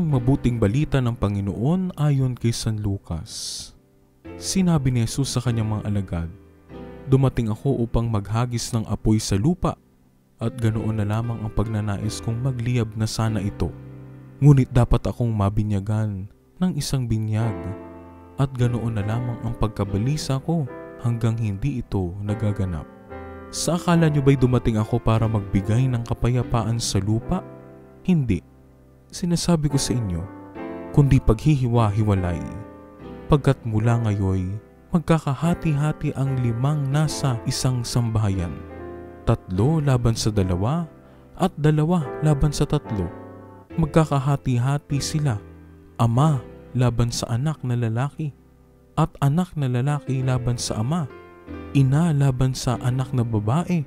Ang mabuting balita ng Panginoon ayon kay San Lucas. Sinabi ni Jesus sa kanyang mga alagad, Dumating ako upang maghagis ng apoy sa lupa at ganoon na lamang ang pagnanais kong magliyab na sana ito. Ngunit dapat akong mabinyagan ng isang binyag at ganoon na lamang ang pagkabalisa ko hanggang hindi ito nagaganap. Sa akala nyo ba'y dumating ako para magbigay ng kapayapaan sa lupa? Hindi sinasabi ko sa inyo, kundi paghihiwa-hiwalay. Pagkat mula ngayoy, magkakahati-hati ang limang nasa isang sambahayan. Tatlo laban sa dalawa at dalawa laban sa tatlo. Magkakahati-hati sila, ama laban sa anak na lalaki at anak na lalaki laban sa ama, ina laban sa anak na babae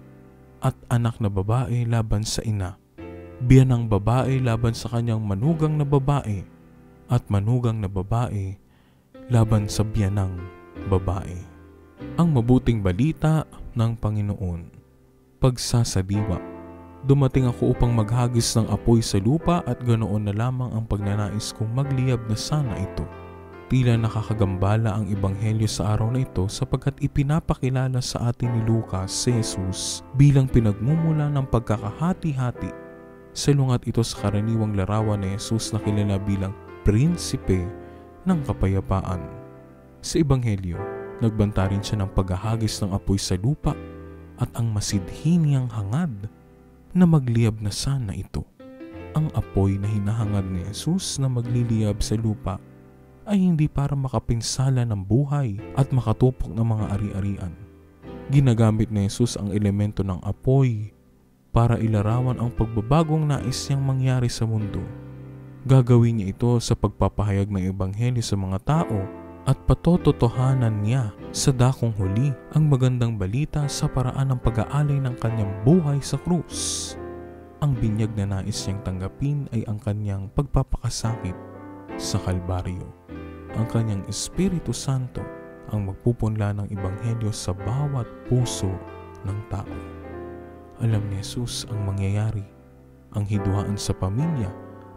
at anak na babae laban sa ina biyan ng babae laban sa kanyang manugang na babae at manugang na babae laban sa biyanang babae. Ang mabuting balita ng Panginoon. Pagsasadiwa. Dumating ako upang maghagis ng apoy sa lupa at ganoon na lamang ang pagnanais kong magliyab na sana ito. Tila nakakagambala ang ebanghelyo sa araw na ito sapagkat ipinapakilala sa atin ni Lucas si Jesus bilang pinagmumula ng pagkakahati-hati Salungat ito sa karaniwang larawan ni Jesus na kilala bilang prinsipe ng kapayapaan. Sa Ebanghelyo, nagbanta rin siya ng paghahagis ng apoy sa lupa at ang masidhi niyang hangad na magliyab na sana ito. Ang apoy na hinahangad ni Jesus na magliliyab sa lupa ay hindi para makapinsala ng buhay at makatupok ng mga ari-arian. Ginagamit ni Jesus ang elemento ng apoy para ilarawan ang pagbabagong nais niyang mangyari sa mundo. Gagawin niya ito sa pagpapahayag ng Ebanghelyo sa mga tao at patototohanan niya sa dakong huli ang magandang balita sa paraan ng pag-aalay ng kanyang buhay sa krus. Ang binyag na nais niyang tanggapin ay ang kanyang pagpapakasakit sa Kalbaryo. Ang kanyang Espiritu Santo ang magpupunla ng Ebanghelyo sa bawat puso ng tao. Alam ni Jesus ang mangyayari, ang hidwaan sa pamilya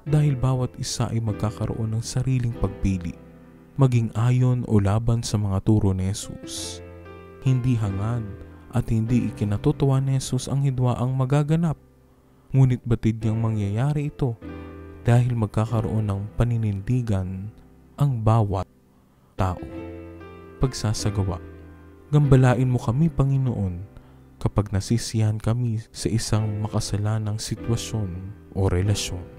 dahil bawat isa ay magkakaroon ng sariling pagpili, maging ayon o laban sa mga turo ni Jesus. Hindi hangad at hindi ikinatutuwa ni Jesus ang hidwaang magaganap, ngunit batid niyang mangyayari ito dahil magkakaroon ng paninindigan ang bawat tao. Pagsasagawa, gambalain mo kami Panginoon kapag nasisiyahan kami sa isang makasalanang sitwasyon o relasyon.